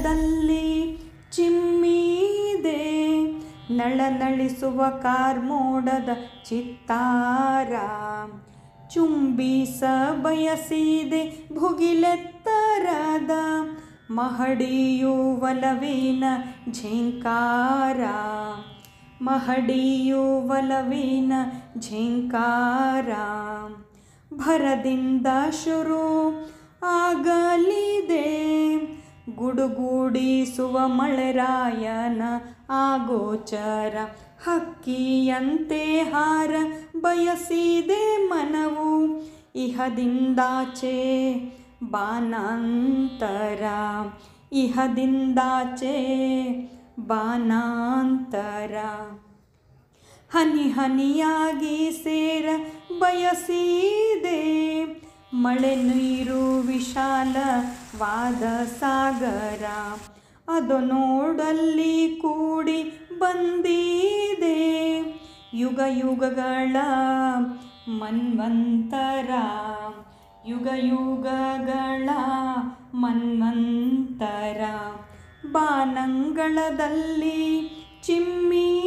ನಳದಲ್ಲಿ ಚಿಮ್ಮಿದೆ. ನಳನಳಿಸುವ ಕಾರ್ಮೋಡದ ಚಿತ್ತಾರ. ಚುಂಬಿಸ ಬಯಸಿದೆ ಭುಗಿಲೆತ್ತರದ. ಮಹಡಿಯುವಲವಿನ ಝೇಂಕಾರ. ಮಹಡಿಯುವಲವಿನ ಝಿಂಕಾರ. ಭರದಿಂದ ಶುರು ಆಗಲಿದೆ. ಗುಡುಗೂಡಿಸುವ ಮಳೆರಾಯನ ಆಗೋಚರ. ಹಕ್ಕಿಯಂತೆ ಹಾರ ಬಯಸಿದೆ ಮನವು. ಇಹದಿಂದಾಚೆ ಬಾನಾಂತರ. ಇಹದಿಂದಾಚೆ ಬಾನಾಂತರ. ಹನಿ ಹನಿಯಾಗಿ ಸೇರ ಬಯಸಿದೆ ಮಳೆ ನೀರು ವಿಶಾಲವಾದ ಸಾಗರ. ಅದು ನೋಡಲ್ಲಿ ಕೂಡಿ ಬಂದಿದೆ. ಯುಗ ಯುಗಗಳ ಮನ್ವಂತರ. ಯುಗ ಯುಗಗಳ ಮನ್ವಂತರ. ಬಾನಂಗಳದಲ್ಲಿ ಚಿಮ್ಮಿದೆ